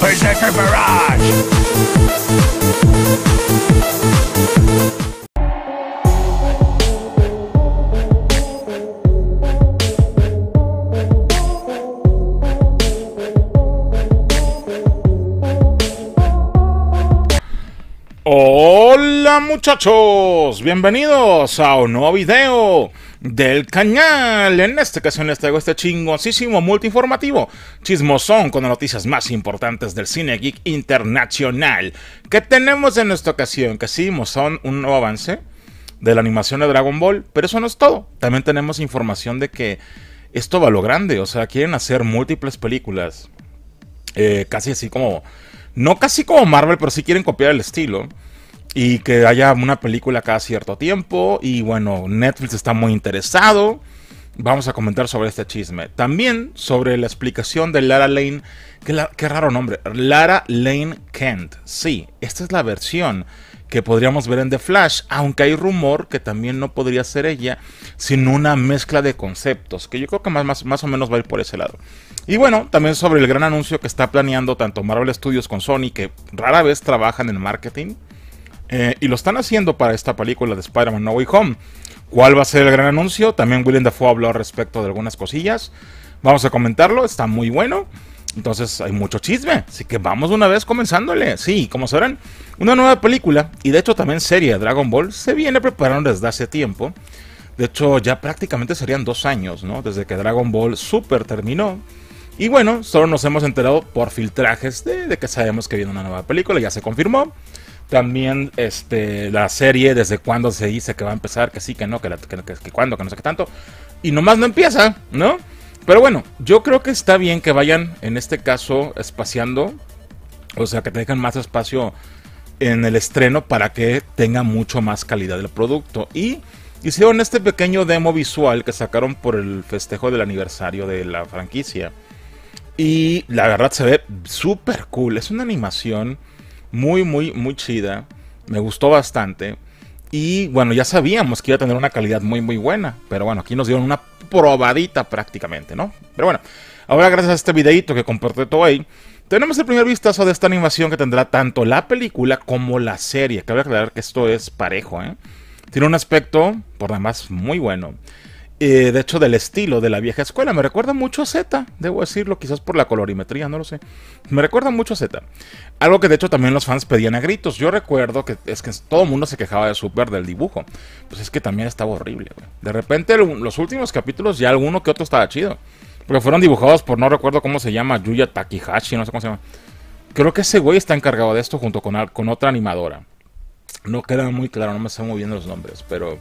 Berserker Barrage! Muchachos, bienvenidos a un nuevo video del canal. En esta ocasión les traigo este chingosísimo multiinformativo, chismosón con las noticias más importantes del cine geek internacional. que tenemos en esta ocasión? Que sí, son un nuevo avance de la animación de Dragon Ball, pero eso no es todo. También tenemos información de que esto va a lo grande, o sea, quieren hacer múltiples películas, eh, casi así como no casi como Marvel, pero sí quieren copiar el estilo. Y que haya una película cada cierto tiempo. Y bueno, Netflix está muy interesado. Vamos a comentar sobre este chisme. También sobre la explicación de Lara Lane. Qué, qué raro nombre. Lara Lane Kent. Sí, esta es la versión que podríamos ver en The Flash, aunque hay rumor que también no podría ser ella, sino una mezcla de conceptos, que yo creo que más, más, más o menos va a ir por ese lado. Y bueno, también sobre el gran anuncio que está planeando tanto Marvel Studios con Sony, que rara vez trabajan en marketing, eh, y lo están haciendo para esta película de Spider-Man No Way Home. ¿Cuál va a ser el gran anuncio? También William Dafoe habló respecto de algunas cosillas. Vamos a comentarlo, está muy bueno. Entonces hay mucho chisme, así que vamos una vez comenzándole. Sí, como sabrán, una nueva película y de hecho también serie de Dragon Ball se viene preparando desde hace tiempo. De hecho ya prácticamente serían dos años, ¿no? Desde que Dragon Ball Super terminó. Y bueno, solo nos hemos enterado por filtrajes de, que sabemos que viene una nueva película, ya se confirmó. También este, la serie, desde cuándo se dice que va a empezar, que sí, que no, que, que, que, que cuándo, que no sé qué tanto. Y nomás no empieza, ¿no? Pero bueno, yo creo que está bien que vayan, en este caso, espaciando. O sea, que tengan más espacio en el estreno para que tenga mucho más calidad el producto. Y hicieron este pequeño demo visual que sacaron por el festejo del aniversario de la franquicia. Y la verdad se ve súper cool. Es una animación muy, muy, muy chida. Me gustó bastante. Y bueno, ya sabíamos que iba a tener una calidad muy, muy buena. Pero bueno, aquí nos dieron una probadita prácticamente, ¿no? Pero bueno, ahora gracias a este videito que compartí todo ahí, tenemos el primer vistazo de esta animación que tendrá tanto la película como la serie. Cabe aclarar que esto es parejo, ¿eh? Tiene un aspecto, por demás, muy bueno. Eh, de hecho, del estilo de la vieja escuela. Me recuerda mucho a Z, debo decirlo, quizás por la colorimetría, no lo sé. Me recuerda mucho a Z. Algo que de hecho también los fans pedían a gritos. Yo recuerdo que es que todo el mundo se quejaba de Super del dibujo. Pues es que también estaba horrible, güey. De repente, los últimos capítulos, ya alguno que otro estaba chido. Porque fueron dibujados por no recuerdo cómo se llama, Yuya Takihashi, no sé cómo se llama. Creo que ese güey está encargado de esto junto con, con otra animadora. No queda muy claro, no me están moviendo los nombres, pero.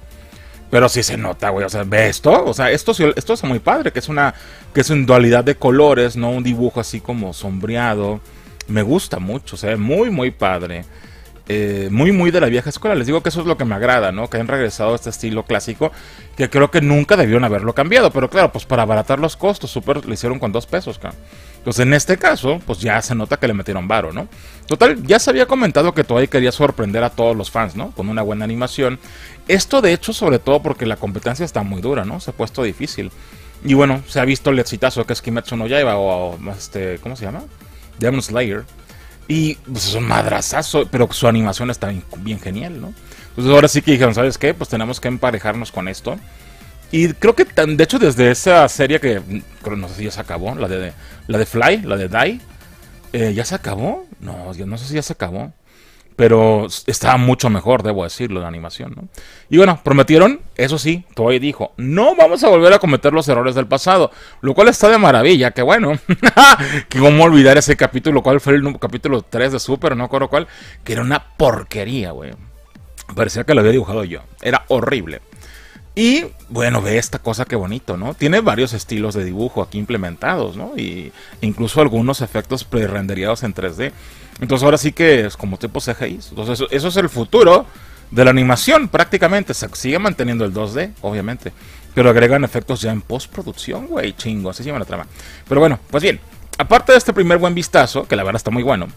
Pero sí se nota, güey. O sea, ¿ve esto? O sea, esto, esto es muy padre, que es una. que es en dualidad de colores, no un dibujo así como sombreado. Me gusta mucho, o sea, muy, muy padre. Eh, muy, muy de la vieja escuela. Les digo que eso es lo que me agrada, ¿no? Que han regresado a este estilo clásico, que creo que nunca debieron haberlo cambiado. Pero claro, pues para abaratar los costos, super lo hicieron con dos pesos, cara. Entonces, en este caso, pues ya se nota que le metieron varo, ¿no? Total, ya se había comentado que todavía quería sorprender a todos los fans, ¿no? Con una buena animación. Esto, de hecho, sobre todo porque la competencia está muy dura, ¿no? Se ha puesto difícil. Y bueno, se ha visto el exitazo que es Kimetsu no Yaiba o, este, ¿cómo se llama? Demon Slayer. Y pues es un madrazazo, pero su animación está bien, genial, ¿no? Entonces ahora sí que dijeron, ¿sabes qué? Pues tenemos que emparejarnos con esto. Y creo que, de hecho, desde esa serie que no sé si ya se acabó, la de, la de Fly, la de Die, eh, ¿ya se acabó? No, no sé si ya se acabó. Pero estaba mucho mejor, debo decirlo, la animación, ¿no? Y bueno, prometieron, eso sí, Toei dijo, no vamos a volver a cometer los errores del pasado. Lo cual está de maravilla, que bueno. que cómo olvidar ese capítulo, cuál fue el capítulo 3 de Super, no recuerdo cuál, que era una porquería, güey. Parecía que lo había dibujado yo. Era horrible. Y bueno, ve esta cosa que bonito, ¿no? Tiene varios estilos de dibujo aquí implementados, ¿no? Y incluso algunos efectos pre-renderizados en 3D. Entonces ahora sí que es como tipo CGI. Entonces eso, es el futuro de la animación prácticamente. Se sigue manteniendo el 2D, obviamente. Pero agregan efectos ya en postproducción, güey, chingo. Así se llama la trama. Pero bueno, pues bien. Aparte de este primer buen vistazo, que la verdad está muy bueno,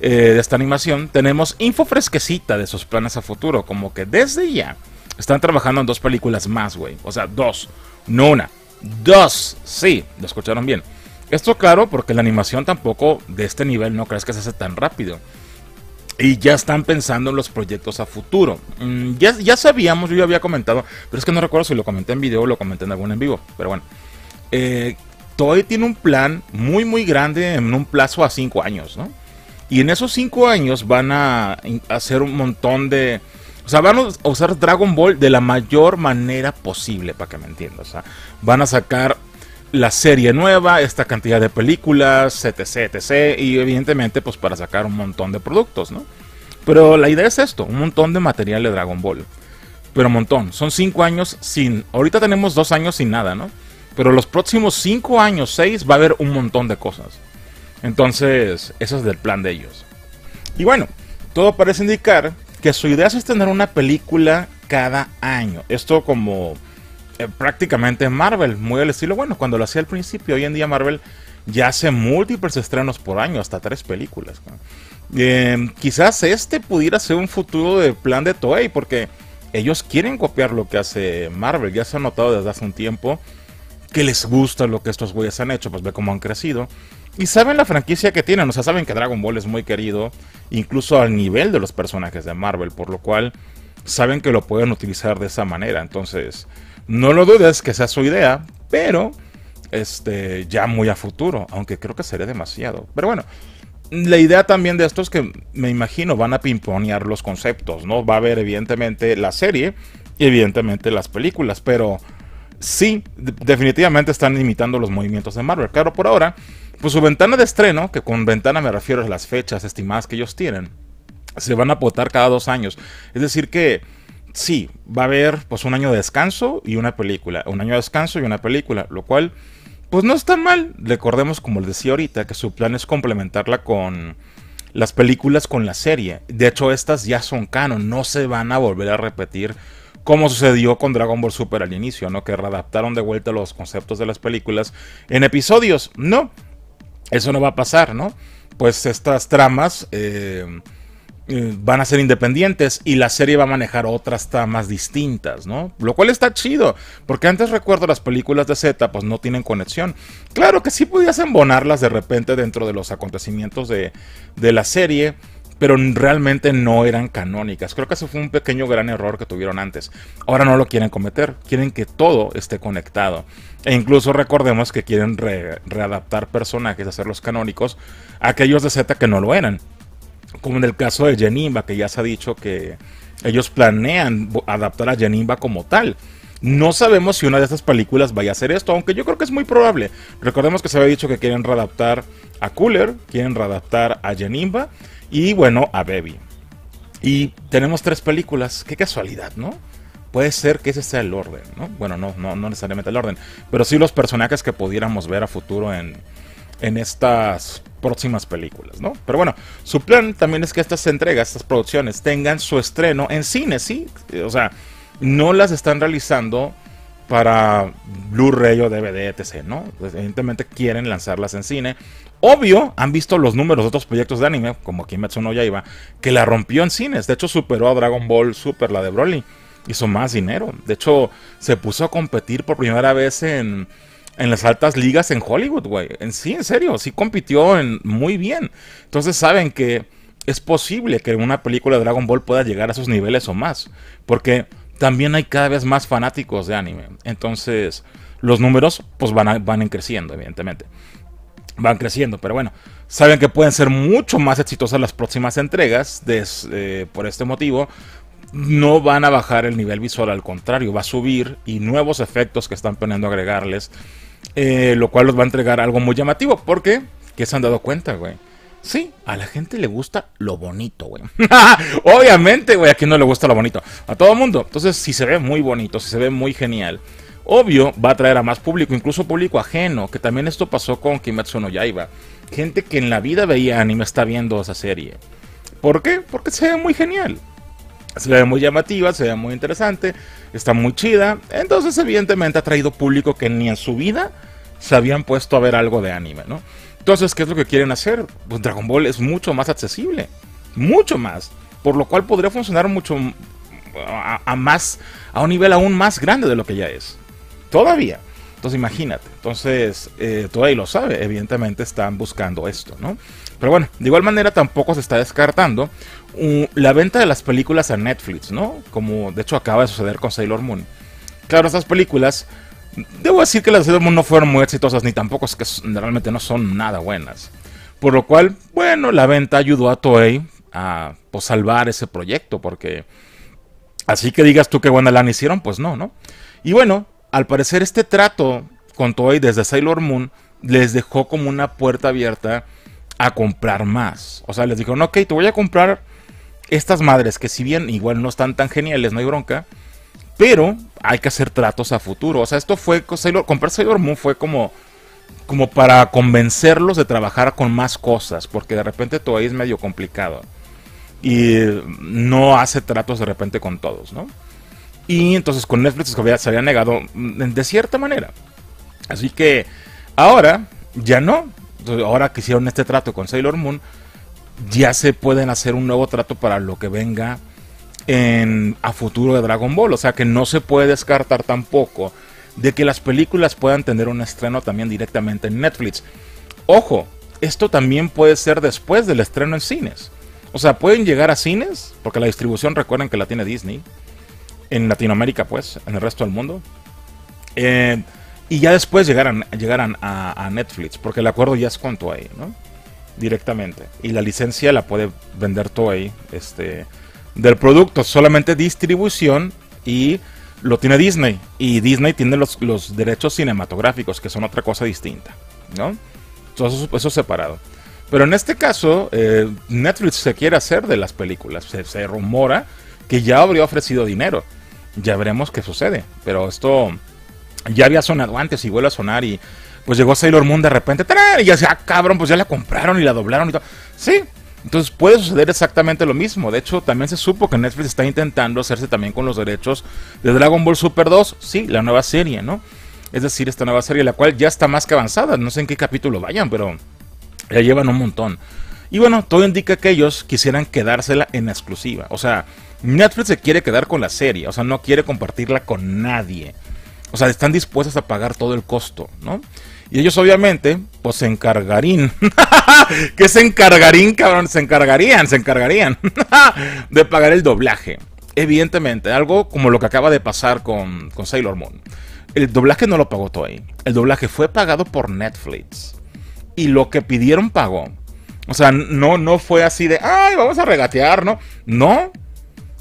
eh, de esta animación, tenemos info fresquecita de sus planes a futuro. Como que desde ya están trabajando en dos películas más, güey. O sea, dos, no una. Dos, sí, lo escucharon bien. Esto claro porque la animación tampoco de este nivel no crees que se hace tan rápido. Y ya están pensando en los proyectos a futuro. Mm, ya, ya sabíamos, yo ya había comentado, pero es que no recuerdo si lo comenté en video o lo comenté en algún en vivo. Pero bueno, eh, tiene un plan muy, muy grande en un plazo a cinco años, ¿no? Y en esos cinco años van a hacer un montón de... O sea, van a usar Dragon Ball de la mayor manera posible, para que me entiendas. O sea, van a sacar la serie nueva, esta cantidad de películas, etc, etc. Y evidentemente, pues para sacar un montón de productos, ¿no? Pero la idea es esto, un montón de material de Dragon Ball. Pero un montón. Son cinco años sin... Ahorita tenemos dos años sin nada, ¿no? Pero los próximos cinco años, seis, va a haber un montón de cosas. Entonces, eso es del plan de ellos. Y bueno, todo parece indicar que su idea es tener una película cada año. Esto como eh, prácticamente Marvel, muy al estilo, bueno, cuando lo hacía al principio, hoy en día Marvel ya hace múltiples estrenos por año, hasta tres películas. Eh, quizás este pudiera ser un futuro de plan de Toei, porque ellos quieren copiar lo que hace Marvel, ya se ha notado desde hace un tiempo que les gusta lo que estos güeyes han hecho, pues ve cómo han crecido. Y saben la franquicia que tienen, o sea, saben que Dragon Ball es muy querido, incluso al nivel de los personajes de Marvel, por lo cual saben que lo pueden utilizar de esa manera. Entonces, no lo dudes que sea su idea, pero este, ya muy a futuro, aunque creo que sería demasiado. Pero bueno, la idea también de esto es que me imagino van a pimponear los conceptos, ¿no? Va a haber evidentemente la serie y evidentemente las películas, pero sí, definitivamente están imitando los movimientos de Marvel. Claro, por ahora, pues su ventana de estreno, que con ventana me refiero a las fechas estimadas que ellos tienen, se van a apotar cada dos años. Es decir que sí, va a haber pues un año de descanso y una película. Un año de descanso y una película, lo cual pues no está mal. Recordemos, como les decía ahorita, que su plan es complementarla con las películas con la serie. De hecho, estas ya son canon, no se van a volver a repetir como sucedió con Dragon Ball Super al inicio, ¿no? Que readaptaron de vuelta los conceptos de las películas en episodios. No, eso no va a pasar, ¿no? Pues estas tramas eh, eh, van a ser independientes y la serie va a manejar otras tramas distintas, ¿no? Lo cual está chido, porque antes recuerdo las películas de Z, pues no tienen conexión. Claro que sí podías embonarlas de repente dentro de los acontecimientos de, de la serie, pero realmente no eran canónicas. Creo que ese fue un pequeño gran error que tuvieron antes. Ahora no lo quieren cometer, quieren que todo esté conectado. E incluso recordemos que quieren readaptar personajes, hacerlos canónicos, aquellos de Z que no lo eran. Como en el caso de Genimba, que ya se ha dicho que ellos planean adaptar a Genimba como tal. No sabemos si una de estas películas vaya a hacer esto, aunque yo creo que es muy probable. Recordemos que se había dicho que quieren readaptar a Cooler, quieren readaptar a Genimba y bueno, a Baby. Y tenemos tres películas, qué casualidad, ¿no? Puede ser que ese sea el orden, ¿no? Bueno, no, no, no necesariamente el orden, pero sí los personajes que pudiéramos ver a futuro en, en estas próximas películas, ¿no? Pero bueno, su plan también es que estas entregas, estas producciones, tengan su estreno en cine, ¿sí? O sea, no las están realizando para Blu-ray o DVD, etc., ¿no? Pues, evidentemente quieren lanzarlas en cine. Obvio, han visto los números de otros proyectos de anime, como Kimetsu no Yaiba, que la rompió en cines. De hecho, superó a Dragon Ball Super, la de Broly. Hizo más dinero. De hecho, se puso a competir por primera vez en, en las altas ligas en Hollywood, güey. En sí, en serio, sí compitió muy bien. Entonces saben que es posible que una película de Dragon Ball pueda llegar a esos niveles o más. Porque también hay cada vez más fanáticos de anime. Entonces, los números pues van, van creciendo, evidentemente van creciendo. Pero bueno, saben que pueden ser mucho más exitosas las próximas entregas. Eh, por este motivo, no van a bajar el nivel visual, al contrario, va a subir y nuevos efectos que están a agregarles. Eh, lo cual los va a entregar algo muy llamativo. Porque, ¿qué se han dado cuenta, güey? Sí, a la gente le gusta lo bonito, güey. Obviamente, güey, a quien no le gusta lo bonito. A todo mundo. Entonces, si se ve muy bonito, si se ve muy genial Obvio, va a atraer a más público, incluso público ajeno, que también esto pasó con Kimetsu no Yaiba. Gente que en la vida veía anime está viendo esa serie. ¿Por qué? Porque se ve muy genial. Se ve muy llamativa, se ve muy interesante, está muy chida. Entonces, evidentemente, ha traído público que ni en su vida se habían puesto a ver algo de anime, ¿no? Entonces, ¿qué es lo que quieren hacer? Pues Dragon Ball es mucho más accesible. Mucho más. Por lo cual podría funcionar mucho a, más, a un nivel aún más grande de lo que ya es. Todavía. Entonces imagínate. Entonces, eh, Toei lo sabe. Evidentemente están buscando esto, ¿no? Pero bueno, de igual manera tampoco se está descartando la venta de las películas a Netflix, ¿no? Como de hecho acaba de suceder con Sailor Moon. Claro, estas películas, debo decir que las de Moon no fueron muy exitosas, ni tampoco es que realmente no son nada buenas. Por lo cual, bueno, la venta ayudó a Toei a pues, salvar ese proyecto, porque así que digas tú que buena la hicieron, pues no, ¿no? Y bueno, al parecer este trato con Toei desde Sailor Moon les dejó como una puerta abierta a comprar más. O sea, les dijeron, ok, te voy a comprar estas madres que si bien igual no están tan geniales, no hay bronca, pero hay que hacer tratos a futuro. O sea, esto fue, Sailor, comprar Sailor Moon fue como, como para convencerlos de trabajar con más cosas, porque de repente todo es medio complicado. Y no hace tratos de repente con todos, ¿no? Y entonces con Netflix se había negado mm, de cierta manera. Así que ahora ya no. Ahora que hicieron este trato con Sailor Moon, ya se pueden hacer un nuevo trato para lo que venga en, a futuro de Dragon Ball. O sea que no se puede descartar tampoco de que las películas puedan tener un estreno también directamente en Netflix. Ojo, esto también puede ser después del estreno en cines. O sea, pueden llegar a cines, porque la distribución recuerden que la tiene Disney. En Latinoamérica, pues, en el resto del mundo. Eh, y ya después llegaran, llegaran a, a, Netflix, porque el acuerdo ya es con Toei, ¿no? Directamente. Y la licencia la puede vender Toei este, del producto, solamente distribución y lo tiene Disney. Y Disney tiene los, los derechos cinematográficos, que son otra cosa distinta, ¿no? Entonces, eso, separado. Pero en este caso, eh, Netflix se quiere hacer de las películas. Se, se, rumora que ya habría ofrecido dinero. Ya veremos qué sucede. Pero esto ya había sonado antes y vuelve a sonar y pues llegó Sailor Moon de repente. Y ya decía, ah, cabrón, pues ya la compraron y la doblaron y todo. Sí. Entonces puede suceder exactamente lo mismo. De hecho, también se supo que Netflix está intentando hacerse también con los derechos de Dragon Ball Super 2. Sí, la nueva serie, ¿no? Es decir, esta nueva serie, la cual ya está más que avanzada. No sé en qué capítulo vayan, pero ya llevan un montón. Y bueno, todo indica que ellos quisieran quedársela en exclusiva. O sea, Netflix se quiere quedar con la serie. O sea, no quiere compartirla con nadie. O sea, están dispuestos a pagar todo el costo, ¿no? Y ellos obviamente, pues se encargarían. ¿Qué se encargarían, cabrón? Se encargarían, se encargarían de pagar el doblaje. Evidentemente, algo como lo que acaba de pasar con, con Sailor Moon. El doblaje no lo pagó Toei. El doblaje fue pagado por Netflix y lo que pidieron pagó. O sea, no, no fue así de, ay, vamos a regatear, ¿no? No.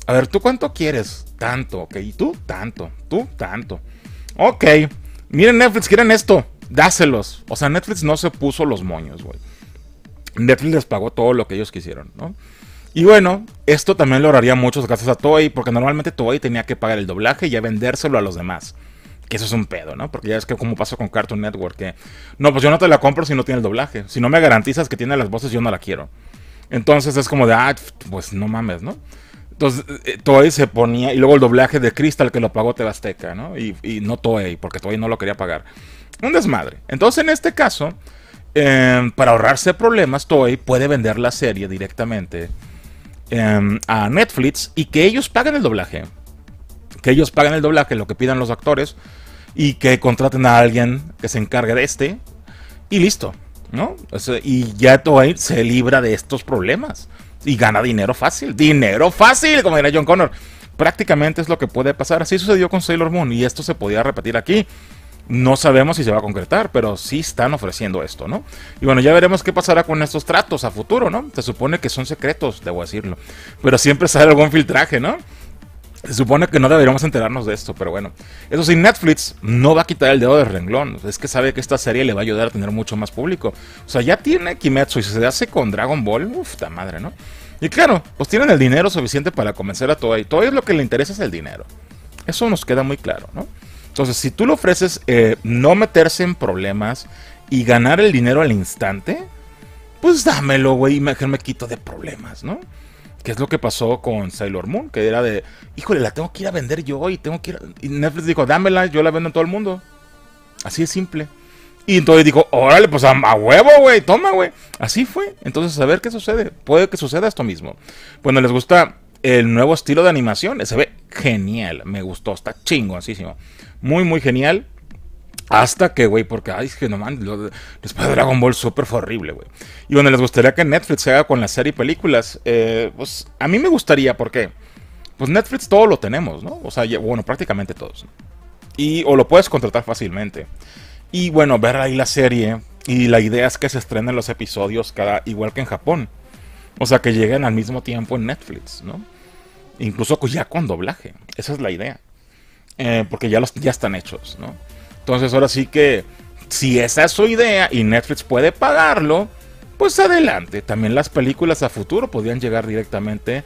A ver, ¿tú cuánto quieres? Tanto, ok. ¿Y tú? Tanto. ¿Tú? Tanto. Ok. Miren, Netflix, quieren esto. Dáselos. O sea, Netflix no se puso los moños, güey. Netflix les pagó todo lo que ellos quisieron, ¿no? Y bueno, esto también le ahorraría muchos gastos a Toei, porque normalmente Toei tenía que pagar el doblaje y ya vendérselo a los demás. Que eso es un pedo, ¿no? Porque ya es que como pasó con Cartoon Network, que no, pues yo no te la compro si no tiene el doblaje. Si no me garantizas que tiene las voces, yo no la quiero. Entonces es como de, ah, pues no mames, ¿no? Entonces eh, Toei se ponía, y luego el doblaje de Crystal que lo pagó Tebasteca, ¿no? Y, y no Toei, porque Toei no lo quería pagar. Un desmadre. Entonces en este caso, eh, para ahorrarse problemas, Toei puede vender la serie directamente eh, a Netflix y que ellos paguen el doblaje que ellos paguen el doblaje, lo que pidan los actores, y que contraten a alguien que se encargue de este, y listo, ¿no? y ya Toei se libra de estos problemas y gana dinero fácil, dinero fácil, como diría John Connor. Prácticamente es lo que puede pasar. Así sucedió con Sailor Moon y esto se podía repetir aquí. No sabemos si se va a concretar, pero sí están ofreciendo esto, ¿no? Y bueno, ya veremos qué pasará con estos tratos a futuro, ¿no? Se supone que son secretos, debo decirlo. Pero siempre sale algún filtraje, ¿no? Se supone que no deberíamos enterarnos de esto, pero bueno. Eso sí, Netflix no va a quitar el dedo del renglón. Es que sabe que esta serie le va a ayudar a tener mucho más público. O sea, ya tiene Kimetsu y se hace con Dragon Ball, uff, ta madre, ¿no? Y claro, pues tienen el dinero suficiente para convencer a Toei. Toei lo que le interesa es el dinero. Eso nos queda muy claro, ¿no? Entonces, si tú le ofreces eh, no meterse en problemas y ganar el dinero al instante, pues dámelo, güey, y me quito de problemas, ¿no? ¿Qué es lo que pasó con Sailor Moon? Que era de, híjole, la tengo que ir a vender yo y tengo que ir Y Netflix dijo, dámela, yo la vendo en todo el mundo. Así de simple. Y entonces dijo, órale, pues a, huevo, güey, toma, güey. Así fue. Entonces, a ver qué sucede. Puede que suceda esto mismo. Bueno, les gusta el nuevo estilo de animación. Se ve genial, me gustó, está chingoncísimo. Muy, muy genial. Hasta que, güey, porque, ay, es que no man, después de Dragon Ball Super fue horrible, güey. Y bueno, les gustaría que Netflix se haga con la serie y películas. Eh, pues a mí me gustaría, porque, pues Netflix todo lo tenemos, ¿no? O sea, bueno, prácticamente todos. Y, o lo puedes contratar fácilmente. Y bueno, ver ahí la serie. Y la idea es que se estrenen los episodios cada, igual que en Japón. O sea, que lleguen al mismo tiempo en Netflix, ¿no? Incluso ya con doblaje. Esa es la idea. Eh, porque ya, los, ya están hechos, ¿no? Entonces ahora sí que si esa es su idea y Netflix puede pagarlo, pues adelante. También las películas a futuro podrían llegar directamente,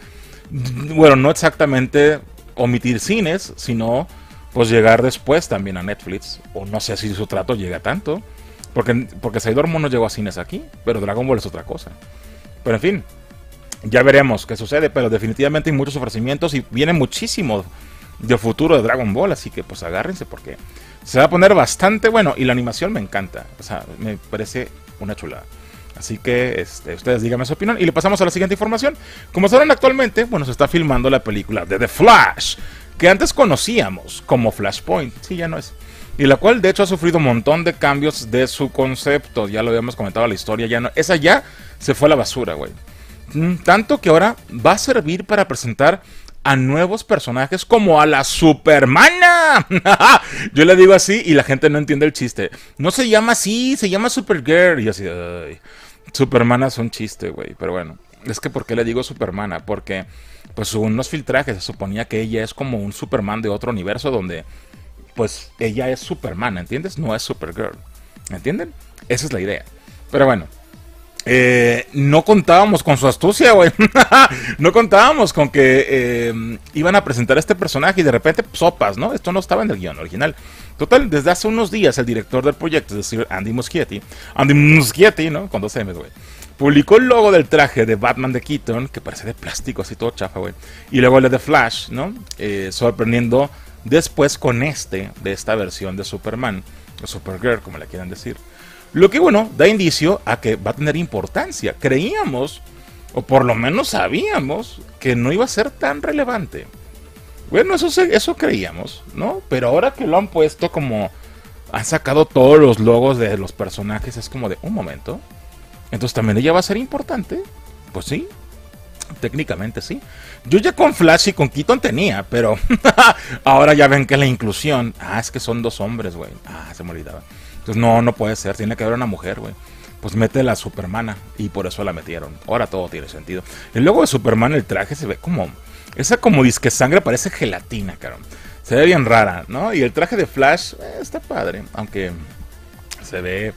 bueno, no exactamente omitir cines, sino pues llegar después también a Netflix. O no sé si su trato llega tanto. Porque, porque Sailor Moon no llegó a cines aquí, pero Dragon Ball es otra cosa. Pero en fin, ya veremos qué sucede, pero definitivamente hay muchos ofrecimientos y viene muchísimo de futuro de Dragon Ball, así que pues agárrense porque se va a poner bastante bueno y la animación me encanta. O sea, me parece una chulada. Así que este, ustedes díganme su opinión y le pasamos a la siguiente información. Como saben actualmente, bueno, se está filmando la película de The Flash, que antes conocíamos como Flashpoint. Sí, ya no es. Y la cual de hecho ha sufrido un montón de cambios de su concepto. Ya lo habíamos comentado la historia, ya no. Esa ya se fue a la basura, güey. Mm, tanto que ahora va a servir para presentar a nuevos personajes como a la Supermana. yo le digo así y la gente no entiende el chiste. No se llama así, se llama Supergirl. Y así, ay, Supermana es un chiste, güey. Pero bueno, es que ¿por qué le digo Supermana? Porque, pues según los filtrajes, se suponía que ella es como un Superman de otro universo donde, pues ella es Superman, ¿entiendes? No es Supergirl. ¿Entienden? Esa es la idea. Pero bueno, eh, no contábamos con su astucia, güey. no contábamos con que eh, iban a presentar este personaje y de repente sopas, ¿no? Esto no estaba en el guion original. Total, desde hace unos días el director del proyecto, es decir, Andy Muschietti, Andy Muschietti, ¿no? Con dos M's, güey. Publicó el logo del traje de Batman de Keaton, que parece de plástico, así todo chafa, güey. Y luego el de Flash, ¿no? Eh, sorprendiendo después con este, de esta versión de Superman, o Supergirl, como le quieran decir. Lo que, bueno, da indicio a que va a tener importancia. Creíamos, o por lo menos sabíamos, que no iba a ser tan relevante. Bueno, eso, eso creíamos, ¿no? Pero ahora que lo han puesto como... Han sacado todos los logos de los personajes, es como de un momento. Entonces también ella va a ser importante. Pues sí, técnicamente sí. Yo ya con Flash y con Keaton tenía, pero ahora ya ven que la inclusión. Ah, es que son dos hombres, güey. Ah, se me olvidaba. Entonces, no, no puede ser, tiene que haber una mujer, güey. Pues mete la Supermana y por eso la metieron. Ahora todo tiene sentido. El logo de Superman, el traje se ve como. Esa como disque sangre parece gelatina, caro. Se ve bien rara, ¿no? Y el traje de Flash eh, está padre, aunque se ve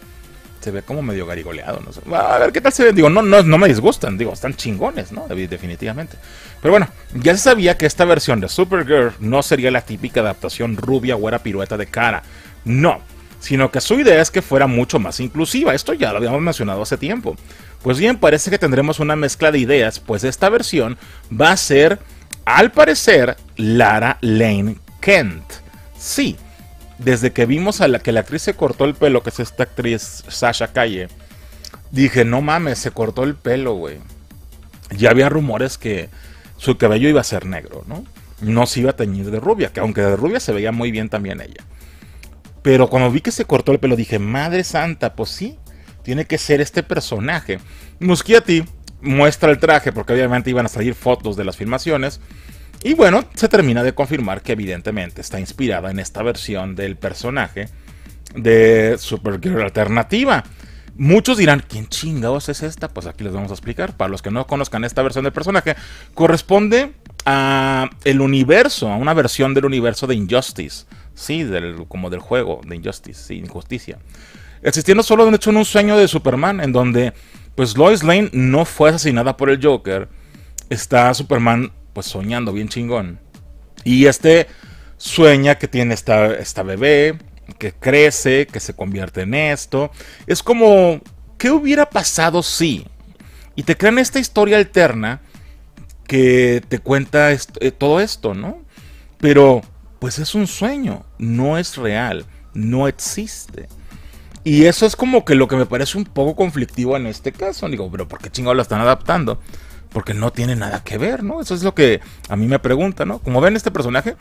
se ve como medio garigoleado, no sé. A ver qué tal se ve. Digo, no, no, no me disgustan, digo, están chingones, ¿no? Definitivamente. Pero bueno, ya se sabía que esta versión de Supergirl no sería la típica adaptación rubia o era pirueta de cara. No, sino que su idea es que fuera mucho más inclusiva. Esto ya lo habíamos mencionado hace tiempo. Pues bien, parece que tendremos una mezcla de ideas, pues esta versión va a ser, al parecer, Lara Lane Kent. Sí, desde que vimos a la que la actriz se cortó el pelo, que es esta actriz Sasha Calle, dije, no mames, se cortó el pelo, güey. Ya había rumores que su cabello iba a ser negro, ¿no? No se iba a teñir de rubia, que aunque de rubia se veía muy bien también ella. Pero cuando vi que se cortó el pelo, dije, madre santa, pues sí, tiene que ser este personaje. Muschietti muestra el traje, porque obviamente iban a salir fotos de las filmaciones. Y bueno, se termina de confirmar que evidentemente está inspirada en esta versión del personaje de Supergirl Alternativa. Muchos dirán, ¿quién chingados es esta? Pues aquí les vamos a explicar. Para los que no conozcan esta versión del personaje, corresponde a el universo, a una versión del universo de Injustice Sí, del, como del juego de Injustice, sí, Injusticia. Existiendo solo de hecho en un sueño de Superman, en donde pues Lois Lane no fue asesinada por el Joker. Está Superman pues soñando bien chingón. Y este sueña que tiene esta, esta bebé, que crece, que se convierte en esto. Es como, ¿qué hubiera pasado si? Y te crean esta historia alterna que te cuenta eh, todo esto, ¿no? Pero pues es un sueño, no es real, no existe. Y eso es como que lo que me parece un poco conflictivo en este caso. Digo, pero ¿por qué chingados lo están adaptando? porque no tiene nada que ver, ¿no? Eso es lo que a mí me pregunta, ¿no? Como ven, este personaje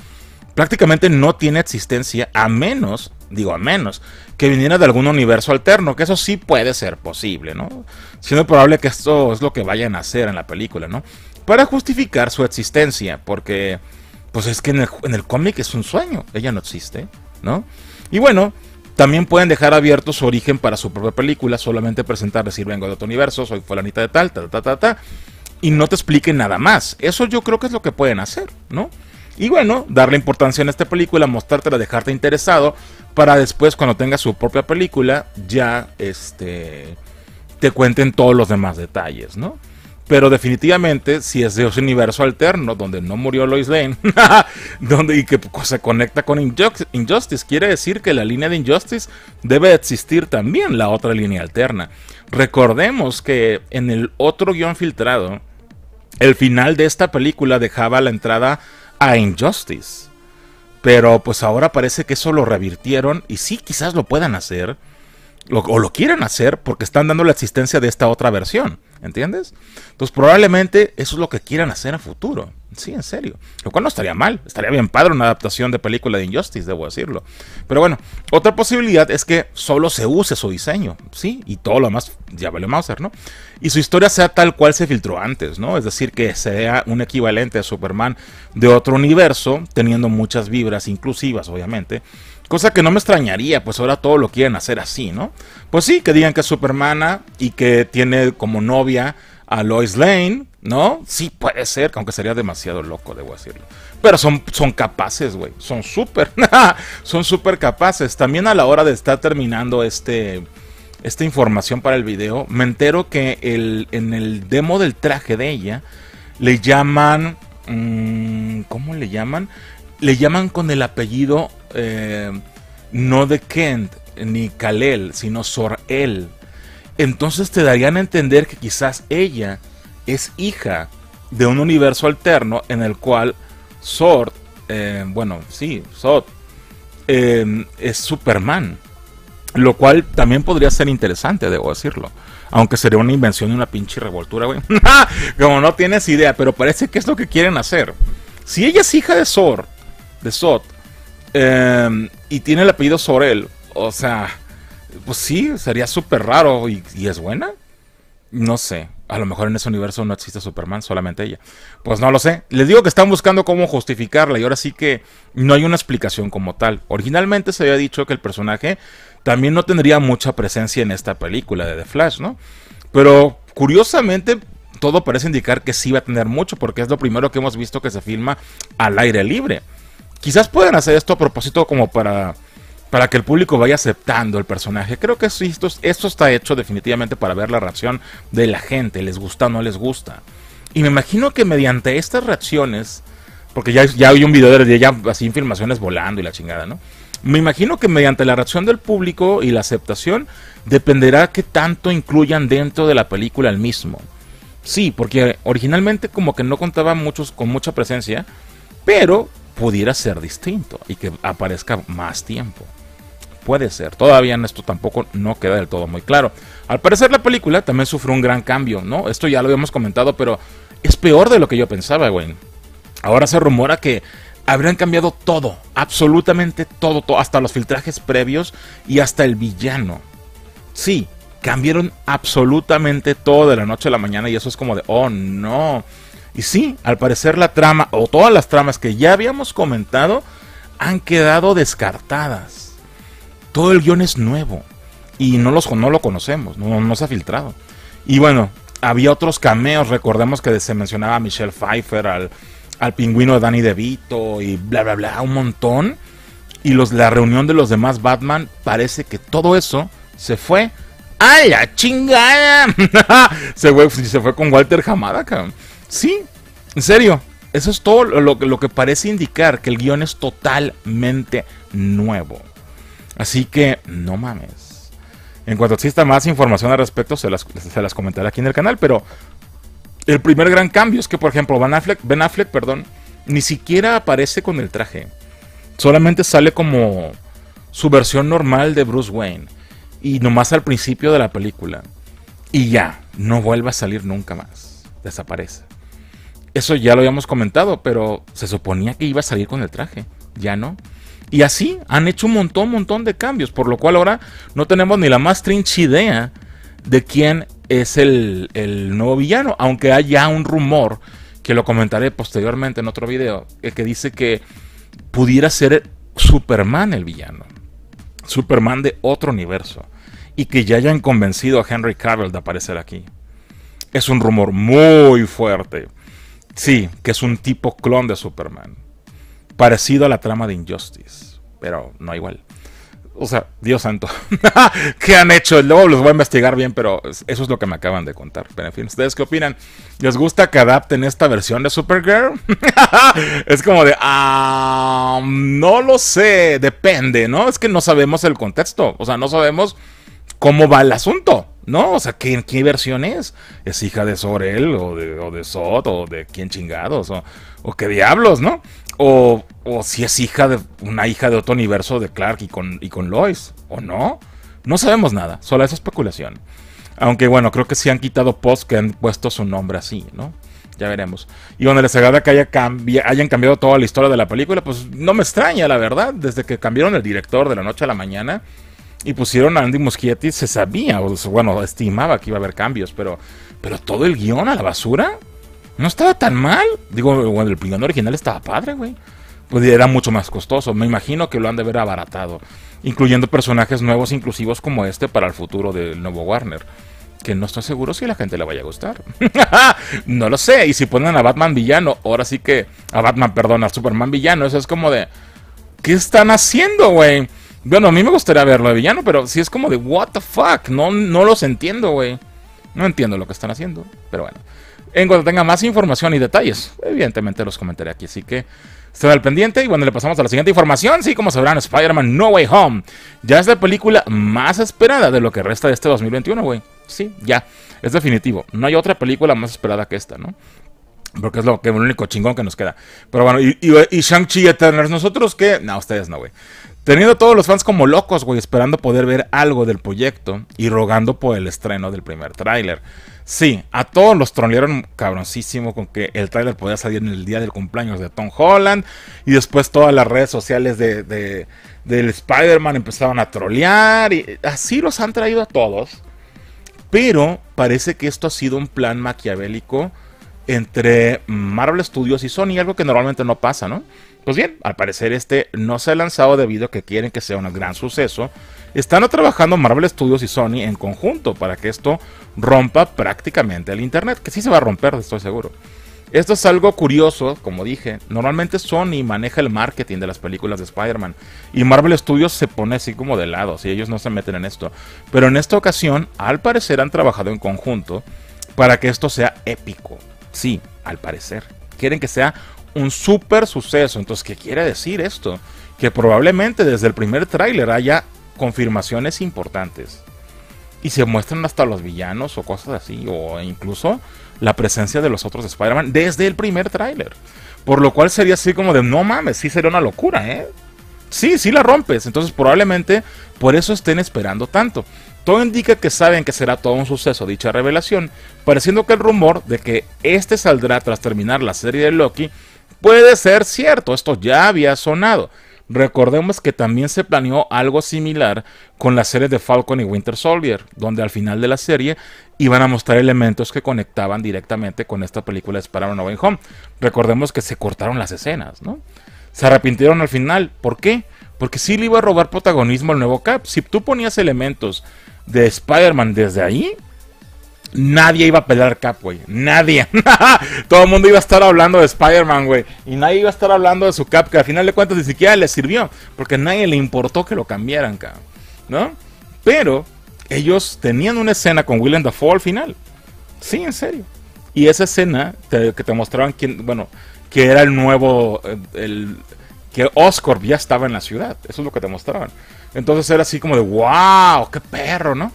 prácticamente no tiene existencia a menos, digo a menos, que viniera de algún universo alterno, que eso sí puede ser posible, ¿no? Siendo probable que esto es lo que vayan a hacer en la película, ¿no? Para justificar su existencia, porque pues es que en el, cómic es un sueño, ella no existe, ¿no? Y bueno, también pueden dejar abierto su origen para su propia película, solamente presentar, decir, vengo de otro universo, soy fulanita de tal, ta, ta, ta, ta, y no te expliquen nada más. Eso yo creo que es lo que pueden hacer, ¿no? Y bueno, darle importancia en esta película, mostrártela, dejarte interesado, para después cuando tenga su propia película, ya este, te cuenten todos los demás detalles, ¿no? Pero definitivamente, si es de ese universo alterno donde no murió Lois Lane, donde, y que se conecta con Injustice, quiere decir que la línea de Injustice debe existir también, la otra línea alterna. Recordemos que en el otro guion filtrado, el final de esta película dejaba la entrada a Injustice. Pero pues ahora parece que eso lo revirtieron y sí, quizás lo puedan hacer o lo quieren hacer porque están dando la existencia de esta otra versión, ¿entiendes? Entonces probablemente eso es lo que quieran hacer a futuro. Sí, en serio. Lo cual no estaría mal. Estaría bien padre una adaptación de película de Injustice, debo decirlo. Pero bueno, otra posibilidad es que solo se use su diseño, ¿sí? Y todo lo demás ya vale Mauser, ¿no? Y su historia sea tal cual se filtró antes, ¿no? Es decir, que sea un equivalente a Superman de otro universo, teniendo muchas vibras inclusivas, obviamente Cosa que no me extrañaría, pues ahora todo lo quieren hacer así, ¿no? Pues sí, que digan que es Supermana y que tiene como novia a Lois Lane, ¿no? Sí puede ser, aunque sería demasiado loco, debo decirlo. Pero son, son capaces, güey. Son súper, son súper capaces. También a la hora de estar terminando este, esta información para el video, me entero que el, en el demo del traje de ella le llaman... Mmm, ¿Cómo le llaman? Le llaman con el apellido eh, no de Kent ni Kalel, sino Sor-El. Entonces te darían a entender que quizás ella es hija de un universo alterno en el cual Sor, eh, bueno, sí, Sor, eh, es Superman. Lo cual también podría ser interesante, debo decirlo. Aunque sería una invención y una pinche revoltura, güey. Como no tienes idea, pero parece que es lo que quieren hacer. Si ella es hija de Sor, de Sot, Em, y tiene el apellido Sorel. O sea, pues sí, sería súper raro. ¿Y, es buena? No sé. A lo mejor en ese universo no existe Superman, solamente ella. Pues no lo sé. Les digo que están buscando cómo justificarla y ahora sí que no hay una explicación como tal. Originalmente se había dicho que el personaje también no tendría mucha presencia en esta película de The Flash, ¿no? Pero curiosamente todo parece indicar que sí va a tener mucho porque es lo primero que hemos visto que se filma al aire libre. Quizás puedan hacer esto a propósito como para, para que el público vaya aceptando el personaje. Creo que esto, esto está hecho definitivamente para ver la reacción de la gente, les gusta o no les gusta. Y me imagino que mediante estas reacciones, porque ya, ya hay un video de ya así filmaciones volando y la chingada, ¿no? Me imagino que mediante la reacción del público y la aceptación dependerá qué tanto incluyan dentro de la película el mismo. Sí, porque originalmente como que no contaba muchos con mucha presencia, pero pudiera ser distinto y que aparezca más tiempo. Puede ser, todavía en esto tampoco no queda del todo muy claro. Al parecer la película también sufrió un gran cambio, ¿no? Esto ya lo habíamos comentado, pero es peor de lo que yo pensaba, güey. Ahora se rumora que habrían cambiado todo, absolutamente todo, todo, hasta los filtrajes previos y hasta el villano. Sí, cambiaron absolutamente todo de la noche a la mañana y eso es como de, oh no. Y sí, al parecer la trama, o todas las tramas que ya habíamos comentado, han quedado descartadas. Todo el guion es nuevo. Y no, los, no lo conocemos, no, no se ha filtrado. Y bueno, había otros cameos, recordemos que se mencionaba a Michelle Pfeiffer, al, al pingüino de Danny DeVito y bla, bla, bla, un montón. Y los, la reunión de los demás Batman, parece que todo eso se fue a la chingada. se, fue, se fue con Walter Hamada, cabrón. Sí, en serio. Eso es todo lo, lo, que parece indicar que el guion es totalmente nuevo. Así que no mames. En cuanto exista más información al respecto, se las, se las comentaré aquí en el canal. Pero el primer gran cambio es que, por ejemplo, Ben Affleck, ben Affleck perdón, ni siquiera aparece con el traje. Solamente sale como su versión normal de Bruce Wayne. Y nomás al principio de la película. Y ya, no vuelve a salir nunca más. desaparece. Eso ya lo habíamos comentado, pero se suponía que iba a salir con el traje, ya no. Y así han hecho un montón, montón de cambios, por lo cual ahora no tenemos ni la más trincha idea de quién es el, el nuevo villano, aunque haya un rumor, que lo comentaré posteriormente en otro video, que dice que pudiera ser Superman el villano. Superman de otro universo. Y que ya hayan convencido a Henry Cavill de aparecer aquí. Es un rumor muy fuerte. Sí, que es un tipo clon de Superman. Parecido a la trama de Injustice. Pero no igual. O sea, Dios santo. ¿Qué han hecho? Luego los voy a investigar bien, pero eso es lo que me acaban de contar. Pero en fin, ¿ustedes qué opinan? ¿Les gusta que adapten esta versión de Supergirl? es como de, ah, no lo sé, depende, ¿no? Es que no sabemos el contexto. O sea, no sabemos cómo va el asunto, ¿no? O sea, ¿qué, qué versión es? ¿Es hija de Sorel o de, o de Sot o de quién chingados? O, o qué diablos, ¿no? O, si es hija de una hija de otro universo de Clark y con, y con Lois, o no. No sabemos nada, solo es especulación. Aunque bueno, creo que sí han quitado posts que han puesto su nombre así, ¿no? Ya veremos. Y bueno, les agrada que haya hayan cambiado toda la historia de la película, pues no me extraña, la verdad. Desde que cambiaron el director de la noche a la mañana y pusieron a Andy Muschietti, se sabía, o bueno, estimaba que iba a haber cambios, pero, pero todo el guion a la basura. No estaba tan mal. Digo, bueno, el guion original estaba padre, güey. Pues era mucho más costoso. Me imagino que lo han de ver abaratado. Incluyendo personajes nuevos, inclusivos como este para el futuro del nuevo Warner. Que no estoy seguro si la gente le vaya a gustar. no lo sé. Y si ponen a Batman villano, ahora sí que. A Batman, perdón, a Superman villano. Eso es como de. ¿Qué están haciendo, güey? Bueno, a mí me gustaría verlo de villano, pero si es como de. ¿What the fuck? No, no los entiendo, güey. No entiendo lo que están haciendo. Pero bueno. En cuanto tenga más información y detalles, evidentemente los comentaré aquí. Así que estén al pendiente. Y bueno, le pasamos a la siguiente información. Sí, como sabrán, Spider-Man No Way Home ya es la película más esperada de lo que resta de este 2021, güey. Sí, ya. Es definitivo. No hay otra película más esperada que esta, ¿no? Porque es lo que el único chingón que nos queda. Pero bueno, y, y, Shang-Chi Eternals, ¿nosotros qué? No, ustedes no, güey. Teniendo todos los fans como locos, güey, esperando poder ver algo del proyecto y rogando por el estreno del primer tráiler. Sí, a todos los trolearon cabroncísimo con que el tráiler podía salir en el día del cumpleaños de Tom Holland. Y después todas las redes sociales de, del Spider-Man empezaron a trolear. Y así los han traído a todos. Pero parece que esto ha sido un plan maquiavélico entre Marvel Studios y Sony, algo que normalmente no pasa, ¿no? Pues bien, al parecer este no se ha lanzado debido a que quieren que sea un gran suceso. Están trabajando Marvel Studios y Sony en conjunto para que esto rompa prácticamente el Internet, que sí se va a romper, estoy seguro. Esto es algo curioso, como dije, normalmente Sony maneja el marketing de las películas de Spider-Man y Marvel Studios se pone así como de lado, si ellos no se meten en esto. Pero en esta ocasión, al parecer han trabajado en conjunto para que esto sea épico. Sí, al parecer. Quieren que sea un super suceso. Entonces, ¿qué quiere decir esto? Que probablemente desde el primer tráiler haya confirmaciones importantes. Y se muestran hasta los villanos o cosas así. O incluso la presencia de los otros Spider-Man desde el primer tráiler. Por lo cual sería así como de, no mames, sí sería una locura, ¿eh? Sí, sí la rompes. Entonces probablemente por eso estén esperando tanto. Todo indica que saben que será todo un suceso dicha revelación, pareciendo que el rumor de que este saldrá tras terminar la serie de Loki Puede ser cierto, esto ya había sonado. Recordemos que también se planeó algo similar con la serie de Falcon y Winter Soldier, donde al final de la serie iban a mostrar elementos que conectaban directamente con esta película de Spider-Man No Way Home. Recordemos que se cortaron las escenas, ¿no? Se arrepintieron al final. ¿Por qué? Porque sí le iba a robar protagonismo al nuevo Cap. Si tú ponías elementos de Spider-Man desde ahí, nadie iba a pelear Cap, güey. Nadie. Todo el mundo iba a estar hablando de Spider-Man, güey. Y nadie iba a estar hablando de su Cap, que al final de cuentas ni siquiera le sirvió. Porque nadie le importó que lo cambiaran, cabrón. ¿No? Pero ellos tenían una escena con Willem Dafoe al final. Sí, en serio. Y esa escena que te mostraban quién, bueno, que era el nuevo, eh, el, que Oscorp ya estaba en la ciudad. Eso es lo que te mostraban. Entonces era así como de, wow, qué perro, ¿no?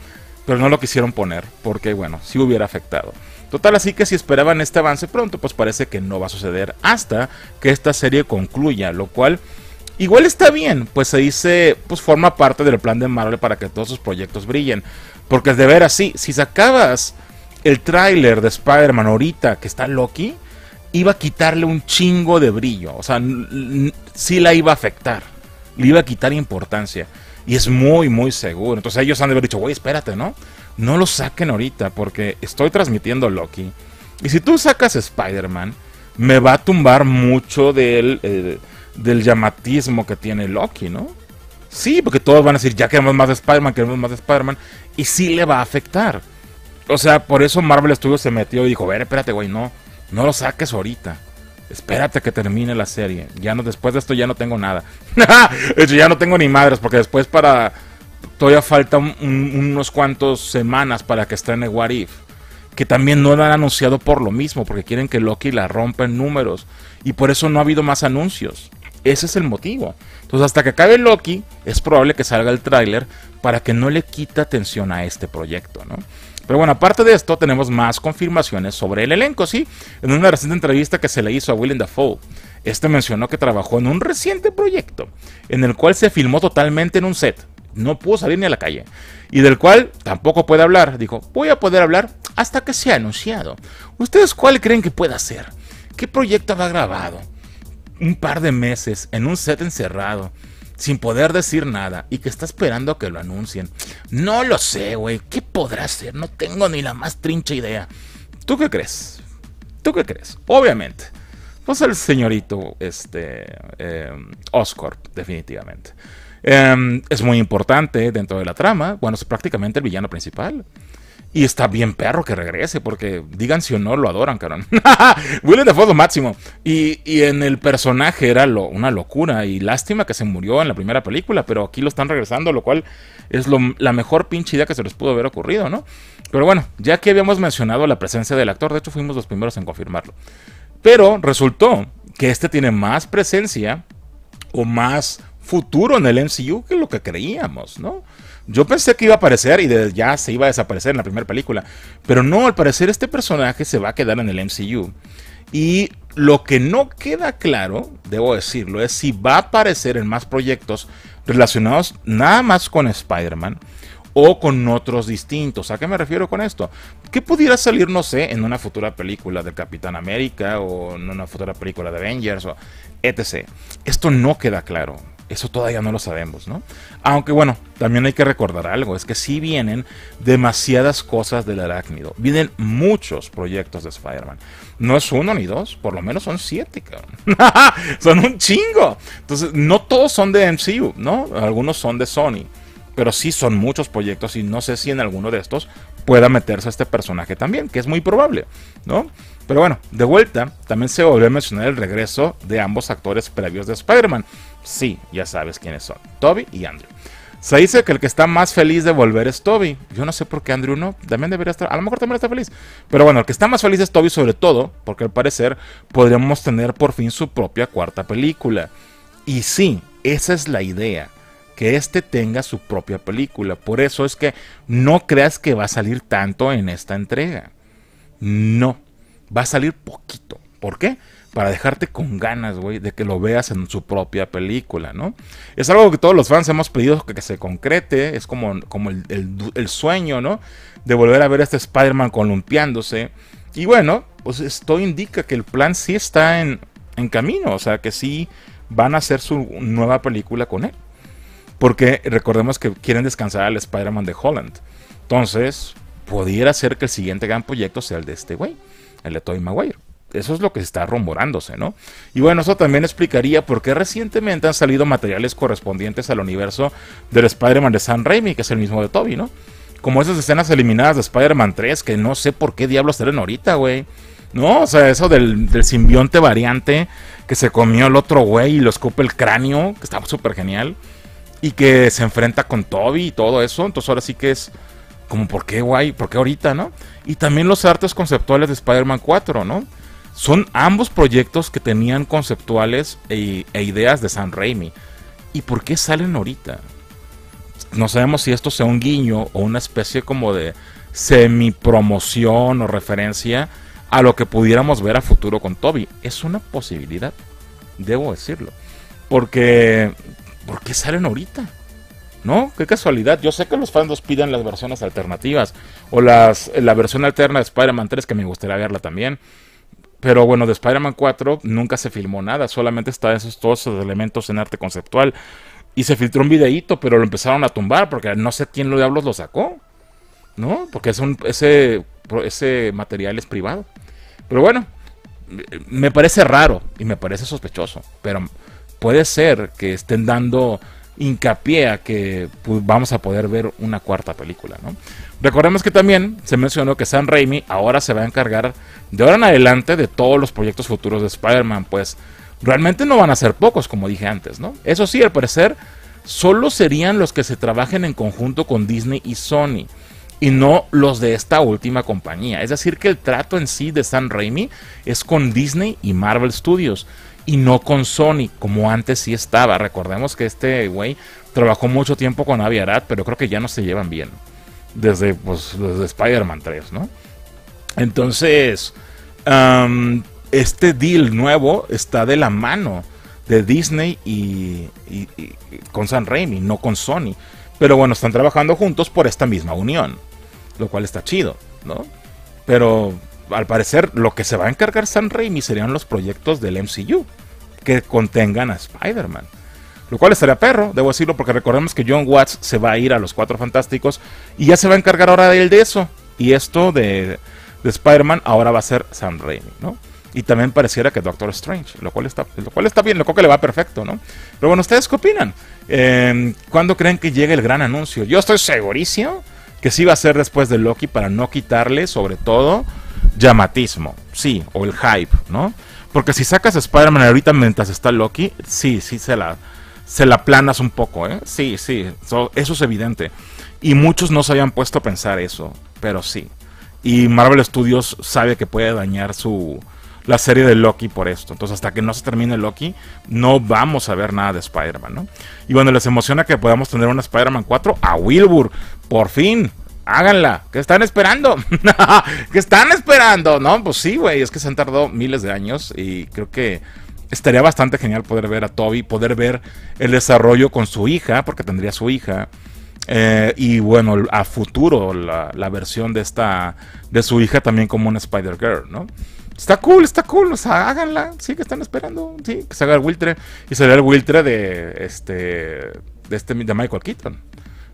Pero no lo quisieron poner porque, bueno, sí hubiera afectado. Total, así que si esperaban este avance pronto, pues parece que no va a suceder hasta que esta serie concluya, lo cual igual está bien, pues se dice, pues forma parte del plan de Marvel para que todos sus proyectos brillen. Porque de ver así, si sacabas el tráiler de Spider-Man ahorita que está Loki iba a quitarle un chingo de brillo. O sea, sí la iba a afectar. Le iba a quitar importancia. Y es muy, muy seguro. Entonces ellos han de haber dicho, güey, espérate, ¿no? No lo saquen ahorita porque estoy transmitiendo Loki. Y si tú sacas Spider-Man, me va a tumbar mucho del, eh, del llamatismo que tiene Loki, ¿no? Sí, porque todos van a decir, ya queremos más de Spider-Man, queremos más de Spider-Man. Y sí le va a afectar. O sea, por eso Marvel Studios se metió y dijo, ver, espérate, güey, no, no lo saques ahorita. Espérate que termine la serie. Ya no, después de esto ya no tengo nada. ya no tengo ni madres, porque después para. Todavía falta unos cuantos semanas para que estrene What If. Que también no lo han anunciado por lo mismo, porque quieren que Loki la rompa en números. Y por eso no ha habido más anuncios. Ese es el motivo. Entonces, hasta que acabe Loki, es probable que salga el tráiler para que no le quite atención a este proyecto, ¿no? Pero bueno, aparte de esto, tenemos más confirmaciones sobre el elenco, ¿sí? En una reciente entrevista que se le hizo a Willem Dafoe, este mencionó que trabajó en un reciente proyecto, en el cual se filmó totalmente en un set. No pudo salir ni a la calle. Y del cual tampoco puede hablar. Dijo, voy a poder hablar hasta que sea anunciado. ¿Ustedes cuál creen que pueda ser? ¿Qué proyecto habrá grabado? Un par de meses en un set encerrado sin poder decir nada y que está esperando a que lo anuncien. No lo sé, güey. ¿Qué podrá ser? No tengo ni la más trincha idea. ¿Tú qué crees? ¿Tú qué crees? Obviamente. Pues el señorito este, eh, Oscar, definitivamente. Em, es muy importante dentro de la trama. Bueno, es prácticamente el villano principal. Y está bien perro que regrese, porque digan si o no lo adoran, cabrón. William Dafoe lo máximo. Y, y, en el personaje era lo, una locura. Y lástima que se murió en la primera película, pero aquí lo están regresando, lo cual es lo, la mejor pinche idea que se les pudo haber ocurrido, ¿no? Pero bueno, ya que habíamos mencionado la presencia del actor, de hecho fuimos los primeros en confirmarlo. Pero resultó que este tiene más presencia o más futuro en el MCU que lo que creíamos, ¿no? Yo pensé que iba a aparecer y ya se iba a desaparecer en la primera película. Pero no, al parecer este personaje se va a quedar en el MCU. Y lo que no queda claro, debo decirlo, es si va a aparecer en más proyectos relacionados nada más con Spider-Man o con otros distintos. ¿A qué me refiero con esto? Que pudiera salir, no sé, en una futura película de Capitán América o en una futura película de Avengers o etc. Esto no queda claro. Eso todavía no lo sabemos, ¿no? Aunque bueno, también hay que recordar algo, es que sí vienen demasiadas cosas del arácnido. Vienen muchos proyectos de Spider-Man. No es uno ni dos, por lo menos son siete, cabrón. son un chingo. Entonces, no todos son de MCU, ¿no? Algunos son de Sony. Pero sí son muchos proyectos y no sé si en alguno de estos pueda meterse este personaje también, que es muy probable, ¿no? Pero bueno, de vuelta, también se volvió a mencionar el regreso de ambos actores previos de Spider-Man. Sí, ya sabes quiénes son, Toby y Andrew. Se dice que el que está más feliz de volver es Toby. Yo no sé por qué Andrew no. También debería estar. A lo mejor también está feliz. Pero bueno, el que está más feliz es Toby, sobre todo, porque al parecer podríamos tener por fin su propia cuarta película. Y sí, esa es la idea. Que este tenga su propia película. Por eso es que no creas que va a salir tanto en esta entrega. No va a salir poquito. ¿Por qué? Para dejarte con ganas, güey, de que lo veas en su propia película, ¿no? Es algo que todos los fans hemos pedido que, se concrete, es como, como el, sueño, ¿no? De volver a ver a este Spider-Man columpiándose. Y bueno, pues esto indica que el plan sí está en, camino, o sea, que sí van a hacer su nueva película con él. Porque recordemos que quieren descansar al Spider-Man de Holland. Entonces, pudiera ser que el siguiente gran proyecto sea el de este güey el de Tobey Maguire. Eso es lo que está rumorándose, ¿no? Y bueno, eso también explicaría por qué recientemente han salido materiales correspondientes al universo del Spider-Man de Sam Raimi, que es el mismo de Toby, ¿no? Como esas escenas eliminadas de Spider-Man 3, que no sé por qué diablos salen ahorita, güey. No, o sea, eso del, del, simbionte variante que se comió el otro güey y lo escupe el cráneo, que está súper genial. Y que se enfrenta con Toby y todo eso. Entonces ahora sí que es como, ¿por qué, guay? ¿Por qué ahorita, no? Y también los artes conceptuales de Spider-Man 4, ¿no? Son ambos proyectos que tenían conceptuales e, e, ideas de Sam Raimi. ¿Y por qué salen ahorita? No sabemos si esto sea un guiño o una especie como de semi-promoción o referencia a lo que pudiéramos ver a futuro con Toby. Es una posibilidad, debo decirlo. Porque, ¿por qué salen ahorita? ¿no? Qué casualidad. Yo sé que los fans piden las versiones alternativas o las, la versión alterna de Spider-Man 3 que me gustaría verla también. Pero bueno, de Spider-Man 4 nunca se filmó nada, solamente está esos todos esos elementos en arte conceptual. Y se filtró un videíto, pero lo empezaron a tumbar porque no sé quién lo diablos lo sacó. ¿No? Porque es un, ese, ese material es privado. Pero bueno, me parece raro y me parece sospechoso. Pero puede ser que estén dando hincapié a que pues, vamos a poder ver una cuarta película, ¿no? Recordemos que también se mencionó que Sam Raimi ahora se va a encargar de ahora en adelante de todos los proyectos futuros de Spider-Man, pues realmente no van a ser pocos, como dije antes, ¿no? Eso sí, al parecer, solo serían los que se trabajen en conjunto con Disney y Sony, y no los de esta última compañía. Es decir, que el trato en sí de Sam Raimi es con Disney y Marvel Studios y no con Sony, como antes sí estaba. Recordemos que este güey trabajó mucho tiempo con Avi Arad, pero creo que ya no se llevan bien. Desde, pues, desde Spider-Man 3, ¿no? Entonces, este deal nuevo está de la mano de Disney y, con San Raimi, no con Sony. Pero bueno, están trabajando juntos por esta misma unión, lo cual está chido, ¿no? Pero al parecer lo que se va a encargar San Raimi serían los proyectos del MCU que contengan a Spider-Man. Lo cual estaría perro, debo decirlo, porque recordemos que John Watts se va a ir a los Cuatro Fantásticos y ya se va a encargar ahora de él de eso. Y esto de, Spider-Man ahora va a ser Sam Raimi, ¿no? Y también pareciera que Doctor Strange, lo cual está, lo cual está bien, lo cual que le va perfecto, ¿no? Pero bueno, ¿ustedes qué opinan? Eh, ¿Cuándo creen que llegue el gran anuncio? Yo estoy segurísimo que sí va a ser después de Loki para no quitarle, sobre todo, llamatismo, sí, o el hype, ¿no? Porque si sacas Spider-Man ahorita mientras está Loki, sí, sí se la, se la planas un poco, ¿eh? Sí, sí, eso es evidente. Y muchos no se habían puesto a pensar eso, pero sí. Y Marvel Studios sabe que puede dañar su la serie de Loki por esto. Entonces, hasta que no se termine Loki, no vamos a ver nada de Spider-Man, ¿no? Y bueno, les emociona que podamos tener una Spider-Man 4 a Wilbur. Por fin háganla. ¿Qué están esperando? ¿Qué están esperando? No, pues sí, güey. Es que se han tardado miles de años y creo que estaría bastante genial poder ver a Toby, poder ver el desarrollo con su hija, porque tendría su hija. Eh, y bueno, a futuro la, versión de esta de su hija también como una Spider Girl, ¿no? Está cool, está cool, o sea, háganla, sí que están esperando, sí, que se haga el Wiltre y sería el Wiltre de este de este de Michael Keaton,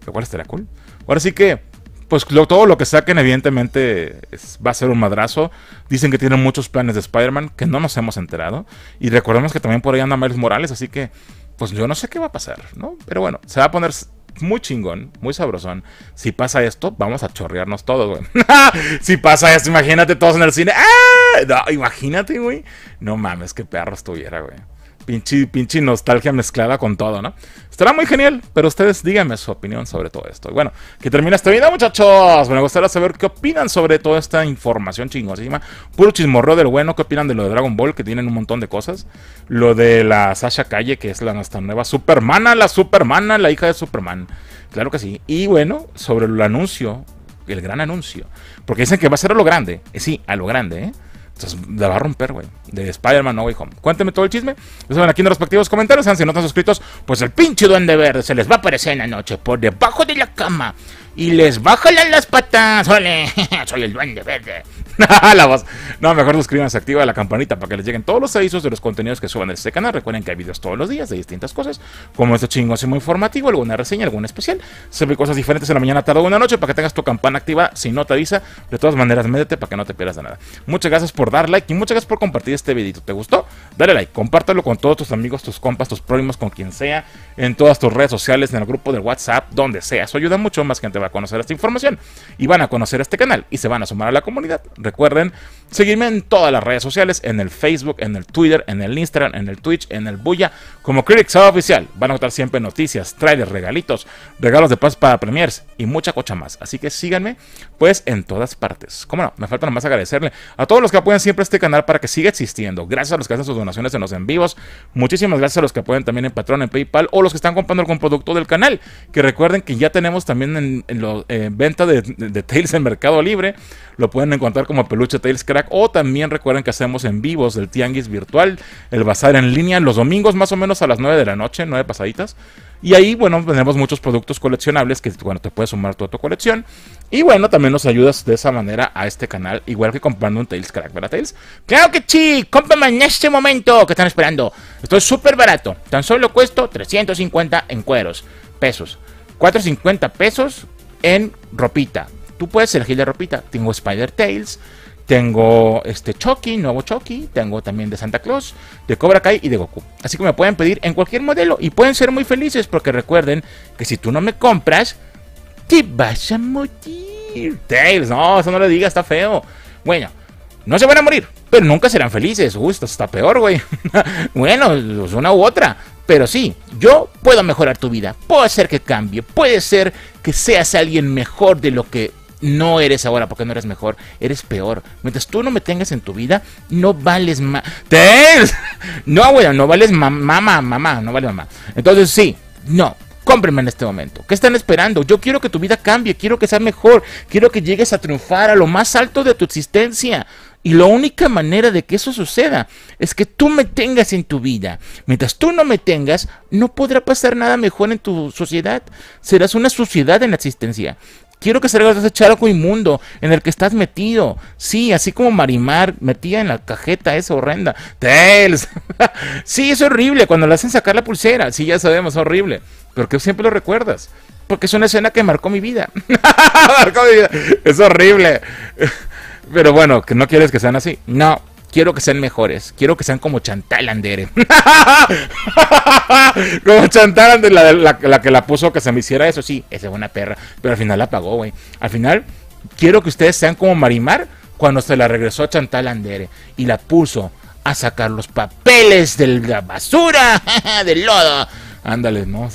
lo cual estaría cool. Ahora sí que pues todo lo que saquen evidentemente va a ser un madrazo. Dicen que tienen muchos planes de Spider-Man que no nos hemos enterado. Y recordemos que también por ahí anda Miles Morales, así que pues yo no sé qué va a pasar, ¿no? Pero bueno, se va a poner muy chingón, muy sabrosón. Si pasa esto, vamos a chorrearnos todos, güey. si pasa esto, imagínate todos en el cine. ¡Ah! imagínate, güey. No mames, qué perro estuviera, güey. Pinche, pinche nostalgia mezclada con todo, ¿no? Estará muy genial, pero ustedes díganme su opinión sobre todo esto. Y bueno, que termina este video, muchachos. Me gustaría saber qué opinan sobre toda esta información chingosísima. Puro chismorreo del bueno. ¿Qué opinan de lo de Dragon Ball? Que tienen un montón de cosas. Lo de la Sasha Calle, que es la nuestra nueva Supermana, la Supermana, la hija de Superman. Claro que sí. Y bueno, sobre el anuncio, el gran anuncio. Porque dicen que va a ser a lo grande. Eh, sí, a lo grande, ¿eh? Entonces la va a romper, güey. De Spider-Man No Way Home. Cuénteme todo el chisme. Lo saben aquí en los respectivos comentarios. Si no están suscritos, pues el pinche duende verde se les va a aparecer en la noche por debajo de la cama. Y les jalar las patas. ¡Ole! Soy el duende verde. No, mejor suscríbanse, activa la campanita para que les lleguen todos los avisos de los contenidos que suban en este canal. Recuerden que hay videos todos los días de distintas cosas, como este chingo así muy informativo, alguna reseña, algún especial. Ve cosas diferentes en la mañana, tarde o una noche para que tengas tu campana activa. Si no te avisa, de todas maneras, métete para que no te pierdas de nada. Muchas gracias por dar like y muchas gracias por compartir este videito. ¿Te gustó? Dale like, compártelo con todos tus amigos, tus compas, tus prójimos, con quien sea, en todas tus redes sociales, en el grupo de WhatsApp, donde sea. Eso ayuda mucho, más gente va a conocer esta información y van a conocer este canal y se van a sumar a la comunidad. Recuerden Seguirme en todas las redes sociales, en el Facebook, en el Twitter, en el Instagram, en el Twitch, en el Buya, como Critics Oficial. Van a notar siempre noticias, trailers, regalitos, regalos de paz para premiers y mucha cocha más. Así que síganme, pues, en todas partes. Como no, me falta nomás agradecerle a todos los que apoyan siempre este canal para que siga existiendo. Gracias a los que hacen sus donaciones en los en vivos. Muchísimas gracias a los que apoyan también en Patreon, en PayPal o los que están comprando con producto del canal. Que recuerden que ya tenemos también en, venta de, de, Tails en Mercado Libre. Lo pueden encontrar como Peluche Tails Crack. O también recuerden que hacemos en vivos del Tianguis Virtual, el bazar en línea, los domingos más o menos a las 9 de la noche, 9 pasaditas. Y ahí, bueno, tenemos muchos productos coleccionables que, bueno, te puedes sumar toda tu colección. Y bueno, también nos ayudas de esa manera a este canal, igual que comprando un Tails Crack, ¿verdad, Tails? ¡Claro que sí! ¡Cómprame en este momento! que están esperando? Esto es súper barato. Tan solo cuesta 350 en cueros, pesos. 450 pesos en ropita. Tú puedes elegir de ropita. Tengo Spider Tails, tengo este Chucky, nuevo Chucky, tengo también de Santa Claus, de Cobra Kai y de Goku. Así que me pueden pedir en cualquier modelo y pueden ser muy felices porque recuerden que si tú no me compras, te vas a morir. Tails, no, eso no lo digas, está feo. Bueno, no se van a morir, pero nunca serán felices. Uy, está peor, güey. bueno, una u otra. Pero sí, yo puedo mejorar tu vida. Puedo hacer que cambie. Puede ser que seas alguien mejor de lo que no eres ahora porque no eres mejor, eres peor. Mientras tú no me tengas en tu vida, no vales más. No, güey, no vales mamá, mamá, no vale mamá. Entonces sí, no, cómprenme en este momento. ¿Qué están esperando? Yo quiero que tu vida cambie, quiero que sea mejor, quiero que llegues a triunfar a lo más alto de tu existencia. Y la única manera de que eso suceda es que tú me tengas en tu vida. Mientras tú no me tengas, no podrá pasar nada mejor en tu sociedad. Serás una sociedad en la existencia. Quiero que salgas de ese charco inmundo en el que estás metido. Sí, así como Marimar metida en la cajeta esa horrenda. Tails. sí, es horrible cuando le hacen sacar la pulsera. Sí, ya sabemos, horrible. Pero que siempre lo recuerdas. Porque es una escena que marcó mi vida. marcó mi vida. Es horrible. Pero bueno, que no quieres que sean así. No, quiero que sean mejores. Quiero que sean como Chantal Andere. como Chantal Andere, la, que la puso que se me hiciera eso. Sí, esa es una perra. Pero al final la pagó, güey. Al final, quiero que ustedes sean como Marimar cuando se la regresó Chantal Andere y la puso a sacar los papeles de la basura, del lodo. Ándale, no,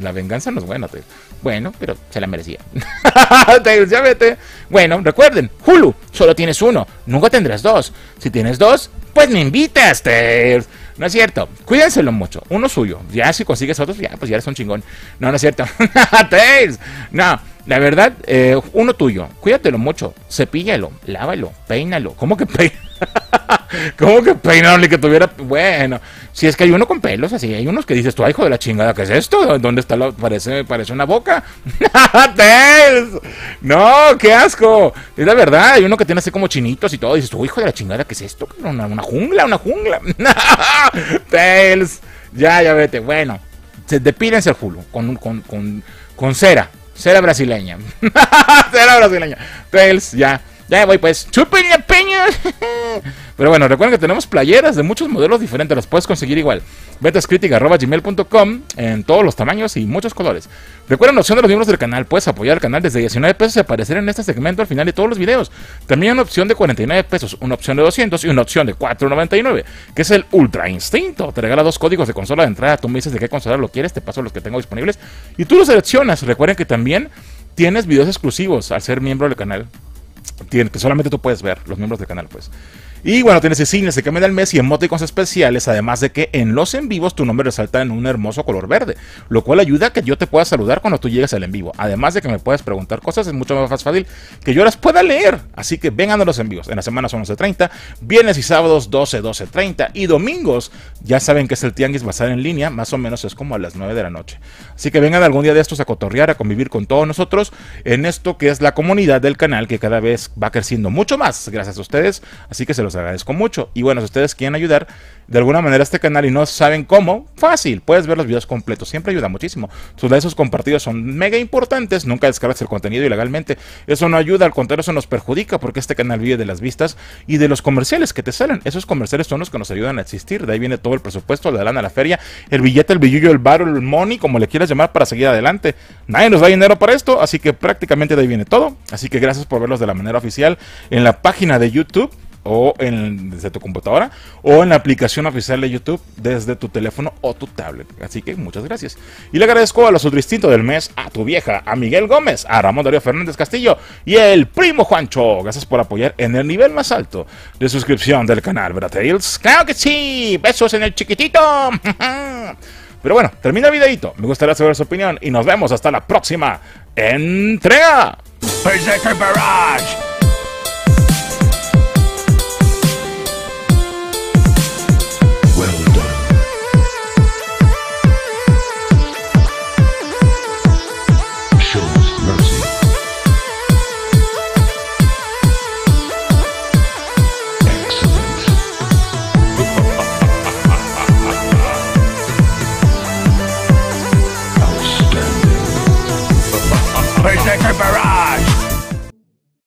la venganza no es buena, te. Bueno, pero se la merecía. Bueno, recuerden, Hulu, solo tienes uno, nunca tendrás dos. Si tienes dos, pues me invitas, Tails. No es cierto. Cuídenselo mucho. Uno suyo. Ya si consigues otros, ya, pues ya eres un chingón. No, no es cierto. Tails. No, la verdad, eh, uno tuyo. Cuídatelo mucho. Cepíllalo, lávalo, peínalo. ¿Cómo que peínalo? ¿Cómo que peinado ni que tuviera? Bueno, si es que hay uno con pelos así, hay unos que dices tú, hijo de la chingada, ¿qué es esto? ¿Dónde está la.? Parece, parece una boca. no, qué asco. Es la verdad, hay uno que tiene así como chinitos y todo. Y dices tú, hijo de la chingada, ¿qué es esto? Una, jungla, una jungla. Tails. Ya, ya vete. Bueno, se el culo con, con, con, con cera. Cera brasileña. cera brasileña. Tails, ya. Ya voy pues. ¡Chúpenle peña! Pero bueno, recuerden que tenemos playeras de muchos modelos diferentes. Las puedes conseguir igual. Betascritic.gmail.com en todos los tamaños y muchos colores. Recuerden la opción de los miembros del canal. Puedes apoyar al canal desde 19 pesos y aparecer en este segmento al final de todos los videos. También una opción de 49 pesos, una opción de 200 y una opción de 4.99, que es el Ultra Instinto. Te regala dos códigos de consola de entrada. Tú me dices de qué consola lo quieres, te paso los que tengo disponibles. Y tú los seleccionas. Recuerden que también tienes videos exclusivos al ser miembro del canal que solamente tú puedes ver, los miembros del canal, pues. Y bueno, tienes cines de cambio del mes y emoticons especiales, además de que en los en vivos tu nombre resalta en un hermoso color verde, lo cual ayuda a que yo te pueda saludar cuando tú llegues al en vivo. Además de que me puedes preguntar cosas, es mucho más fácil que yo las pueda leer. Así que vengan a los en vivos. En la semana son 11.30, viernes y sábados 12, 12.30 y domingos, ya saben que es el tianguis basar en línea, más o menos es como a las 9 de la noche. Así que vengan algún día de estos a cotorrear, a convivir con todos nosotros en esto que es la comunidad del canal que cada vez va creciendo mucho más gracias a ustedes. Así que se los agradezco mucho. Y bueno, si ustedes quieren ayudar de alguna manera a este canal y no saben cómo, fácil, puedes ver los videos completos, siempre ayuda muchísimo. Sus likes compartidos son mega importantes, nunca descargas el contenido ilegalmente. Eso no ayuda, al contrario, eso nos perjudica porque este canal vive de las vistas y de los comerciales que te salen. Esos comerciales son los que nos ayudan a existir, de ahí viene todo el presupuesto, la lana, la feria, el billete, el billullo, el bar, el money, como le quieras llamar para seguir adelante. Nadie nos da dinero para esto, así que prácticamente de ahí viene todo. Así que gracias por verlos de la manera oficial en la página de YouTube o en, desde tu computadora o en la aplicación oficial de YouTube desde tu teléfono o tu tablet. Así que muchas gracias. Y le agradezco a los distintos del mes, a tu vieja, a Miguel Gómez, a Ramón Darío Fernández Castillo y el primo Juancho. Gracias por apoyar en el nivel más alto de suscripción del canal, ¿verdad, Tails? ¡Claro que sí! ¡Besos en el chiquitito! Pero bueno, termina el videito. Me gustaría saber su opinión y nos vemos hasta la próxima entrega. Take a